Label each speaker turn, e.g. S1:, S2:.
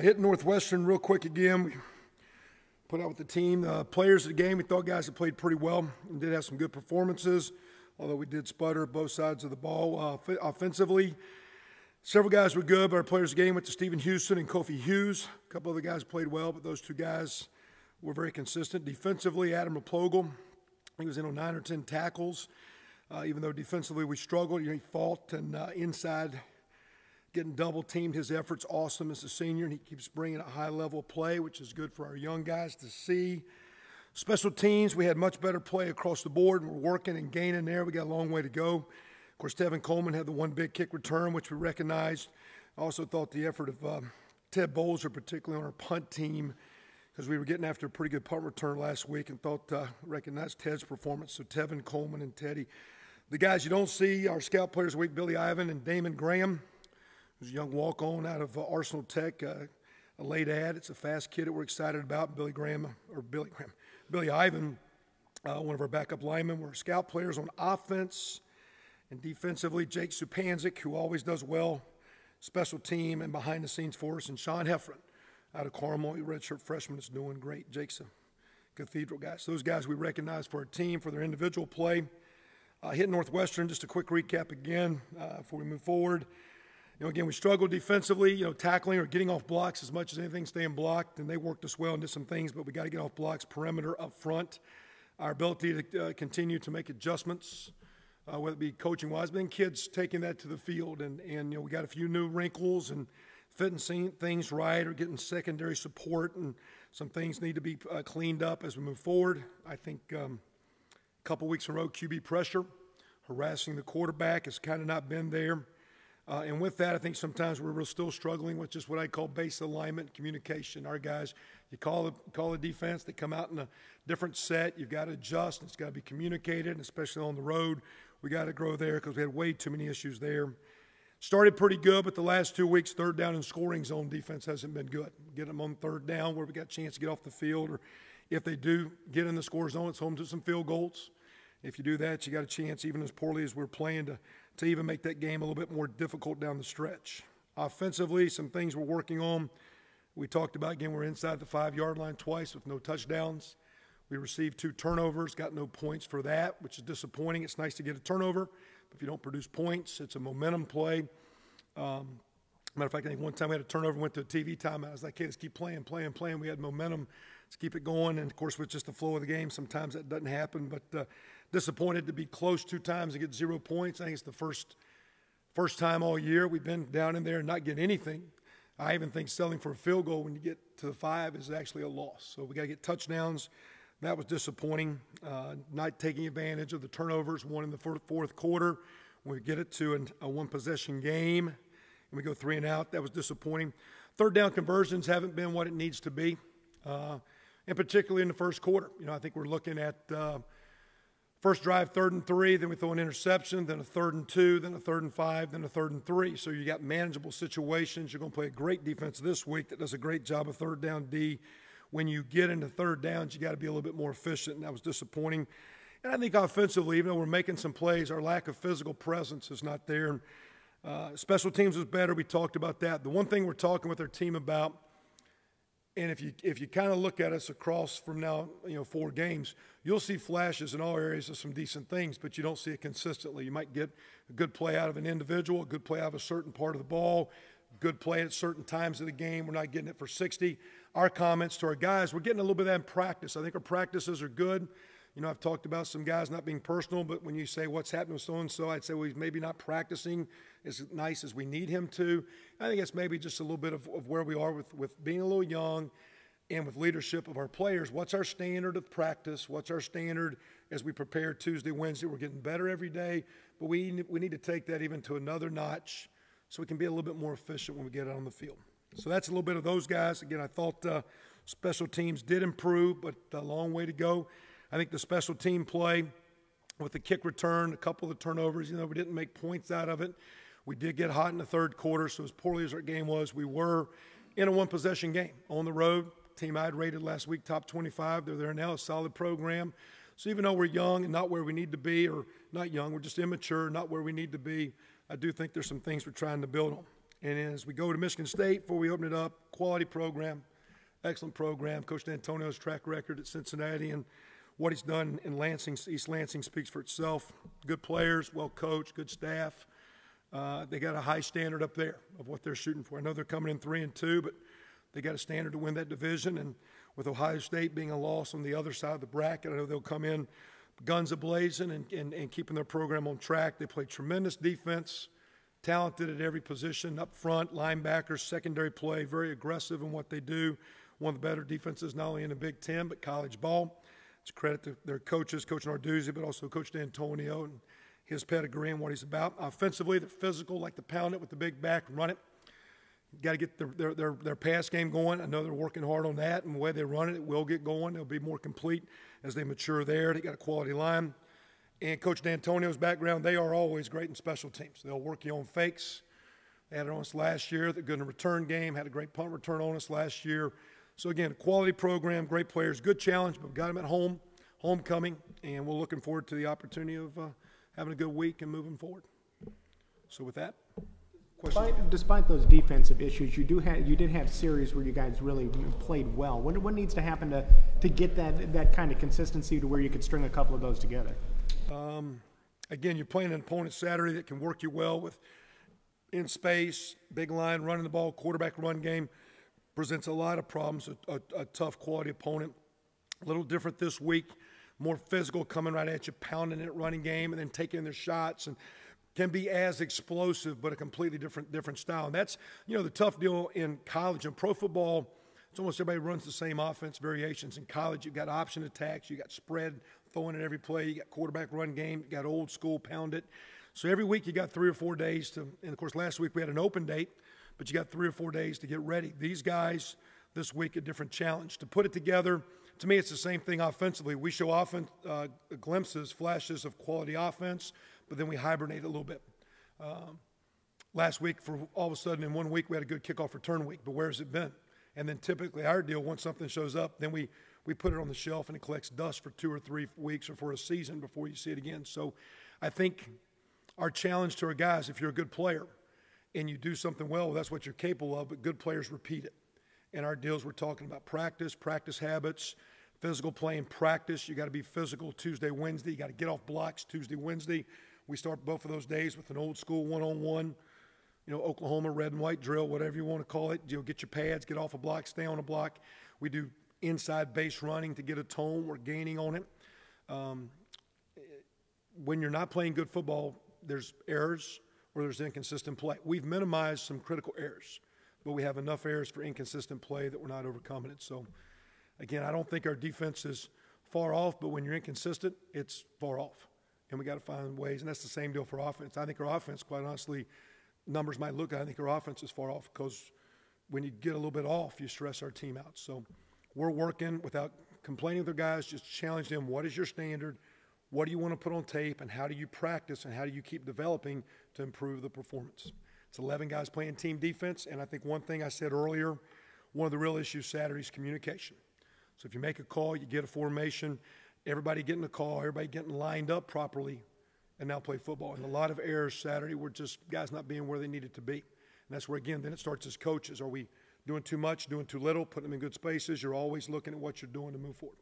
S1: hitting Northwestern real quick again. We put out with the team. Uh, players of the game, we thought guys had played pretty well and did have some good performances, although we did sputter both sides of the ball uh, offensively. Several guys were good, but our players of the game went to Stephen Houston and Kofi Hughes. A couple other guys played well, but those two guys were very consistent. Defensively, Adam Replogle, he was in on nine or ten tackles. Uh, even though defensively we struggled, you know, he fought and uh, inside getting double teamed. His efforts awesome as a senior, and he keeps bringing a high level play, which is good for our young guys to see. Special teams, we had much better play across the board, and we're working and gaining there. We got a long way to go. Of course, Tevin Coleman had the one big kick return, which we recognized. I also thought the effort of um, Ted Bolser, particularly on our punt team, because we were getting after a pretty good punt return last week, and thought uh, recognized Ted's performance. So Tevin Coleman and Teddy. The guys you don't see, our scout players week, Billy Ivan and Damon Graham who's a young walk on out of uh, Arsenal Tech, uh, a late ad. It's a fast kid that we're excited about. Billy Graham, or Billy Graham, Billy Ivan, uh, one of our backup linemen. We're scout players on offense and defensively. Jake Supanzik, who always does well, special team and behind the scenes for us. And Sean Heffron out of Carmel, redshirt freshman, is doing great. Jake's a cathedral guy. So those guys we recognize for our team, for their individual play. Uh, hit Northwestern, just a quick recap again uh, before we move forward. You know, again, we struggled defensively, you know, tackling or getting off blocks as much as anything, staying blocked, and they worked us well and did some things, but we got to get off blocks, perimeter up front. Our ability to uh, continue to make adjustments, uh, whether it be coaching wise, but then kids taking that to the field, and, and you know, we got a few new wrinkles and fitting things right or getting secondary support, and some things need to be uh, cleaned up as we move forward. I think um, a couple weeks in a row, QB pressure, harassing the quarterback has kind of not been there. Uh, and with that, I think sometimes we're still struggling with just what I call base alignment communication. Our guys, you call the, call the defense, they come out in a different set. You've got to adjust, it's got to be communicated, and especially on the road. We got to grow there because we had way too many issues there. Started pretty good, but the last two weeks, third down and scoring zone defense hasn't been good. Get them on third down where we got a chance to get off the field, or if they do get in the score zone, it's home to some field goals. If you do that, you got a chance, even as poorly as we're playing, to to even make that game a little bit more difficult down the stretch. Offensively, some things we're working on. We talked about again, we're inside the five yard line twice with no touchdowns. We received two turnovers, got no points for that, which is disappointing. It's nice to get a turnover, but if you don't produce points, it's a momentum play. Um, matter of fact, I think one time we had a turnover, went to a TV timeout. I was like, hey, let's keep playing, playing, playing. We had momentum. Let's keep it going. And of course, with just the flow of the game, sometimes that doesn't happen. But uh, disappointed to be close two times and get zero points. I think it's the first first time all year we've been down in there and not getting anything. I even think selling for a field goal when you get to the five is actually a loss. So we got to get touchdowns. That was disappointing. Uh, not taking advantage of the turnovers, one in the fourth quarter. We get it to an, a one possession game and we go three and out, that was disappointing. Third down conversions haven't been what it needs to be, uh, and particularly in the first quarter. You know, I think we're looking at. Uh, First drive, third and three, then we throw an interception, then a third and two, then a third and five, then a third and three. So you got manageable situations. You're going to play a great defense this week that does a great job of third down D. When you get into third downs, you got to be a little bit more efficient, and that was disappointing. And I think offensively, even though we're making some plays, our lack of physical presence is not there. Uh, special teams was better. We talked about that. The one thing we're talking with our team about – and if you if you kind of look at us across from now, you know, four games, you'll see flashes in all areas of some decent things, but you don't see it consistently. You might get a good play out of an individual, a good play out of a certain part of the ball, good play at certain times of the game. We're not getting it for 60. Our comments to our guys, we're getting a little bit of that in practice. I think our practices are good. You know, I've talked about some guys not being personal, but when you say what's happening with so and so, I'd say, well, he's maybe not practicing as nice as we need him to. I think it's maybe just a little bit of, of where we are with, with being a little young and with leadership of our players. What's our standard of practice? What's our standard as we prepare Tuesday, Wednesday? We're getting better every day, but we, we need to take that even to another notch so we can be a little bit more efficient when we get out on the field. So that's a little bit of those guys. Again, I thought uh, special teams did improve, but a long way to go. I think the special team play with the kick return, a couple of the turnovers, you know, we didn't make points out of it. We did get hot in the third quarter, so as poorly as our game was, we were in a one possession game on the road. Team I had rated last week top 25. They're there now, a solid program. So even though we're young and not where we need to be, or not young, we're just immature, not where we need to be, I do think there's some things we're trying to build on. And as we go to Michigan State, before we open it up, quality program, excellent program. Coach D'Antonio's track record at Cincinnati and what he's done in Lansing, East Lansing speaks for itself. Good players, well coached, good staff. Uh, they got a high standard up there of what they're shooting for. I know they're coming in three and two, but they got a standard to win that division. And with Ohio State being a loss on the other side of the bracket, I know they'll come in guns ablazing and, and, and keeping their program on track. They play tremendous defense, talented at every position, up front, linebackers, secondary play, very aggressive in what they do. One of the better defenses, not only in the Big Ten, but college ball. Credit to their coaches, Coach Narduzzi, but also Coach D'Antonio and his pedigree and what he's about. Offensively, they're physical, like to pound it with the big back run it. Got to get their, their, their, their, pass game going. I know they're working hard on that, and the way they run it, it will get going. They'll be more complete as they mature there. They got a quality line. And Coach D'Antonio's background, they are always great in special teams. They'll work you on fakes. They had it on us last year. They're good in return game. Had a great punt return on us last year. So again, quality program, great players, good challenge, but we've got them at home, homecoming, and we're looking forward to the opportunity of uh, having a good week and moving forward. So with that,
S2: despite, despite, those defensive issues, you do have you did have series where you guys really played well. What, what needs to happen to, to get that that kind of consistency to where you could string a couple of those together?
S1: Um, again, you're playing an opponent Saturday that can work you well with in space, big line, running the ball, quarterback run game presents a lot of problems, a, a, a tough quality opponent. A little different this week, more physical, coming right at you, pounding it, running game, and then taking their shots and can be as explosive, but a completely different different style. And that's you know the tough deal in college and pro football. It's almost everybody runs the same offense variations. In college, you've got option attacks, you got spread throwing at every play, you got quarterback run game, you got old school pound it. So every week you got three or four days to. And of course, last week we had an open date but you got three or four days to get ready. These guys this week a different challenge to put it together. To me, it's the same thing offensively. We show often uh, glimpses, flashes of quality offense, but then we hibernate a little bit. Um, last week, for all of a sudden in one week, we had a good kickoff return week, but where's it been? And then typically our deal, once something shows up, then we we put it on the shelf and it collects dust for two or three weeks or for a season before you see it again. So I think our challenge to our guys, if you're a good player, and you do something well, that's what you're capable of, but good players repeat it. In our deals, we're talking about practice, practice habits, physical playing practice. You got to be physical Tuesday, Wednesday. You got to get off blocks Tuesday, Wednesday. We start both of those days with an old school one on one, you know, Oklahoma red and white drill, whatever you want to call it. You know, get your pads, get off a block, stay on a block. We do inside base running to get a tone. We're gaining on it. Um, when you're not playing good football, there's errors where there's inconsistent play. We've minimized some critical errors, but we have enough errors for inconsistent play that we're not overcoming it. So, again, I don't think our defense is far off, but when you're inconsistent, it's far off. And we got to find ways, and that's the same deal for offense. I think our offense, quite honestly, numbers might look, I think our offense is far off because when you get a little bit off, you stress our team out. So we're working without complaining with our guys, just challenge them. What is your standard? What do you want to put on tape, and how do you practice, and how do you keep developing to improve the performance? It's 11 guys playing team defense, and I think one thing I said earlier, one of the real issues Saturday is communication. So if you make a call, you get a formation, everybody getting a call, everybody getting lined up properly, and now play football. And a lot of errors Saturday were just guys not being where they needed to be. And that's where, again, then it starts as coaches. Are we doing too much, doing too little, putting them in good spaces? You're always looking at what you're doing to move forward.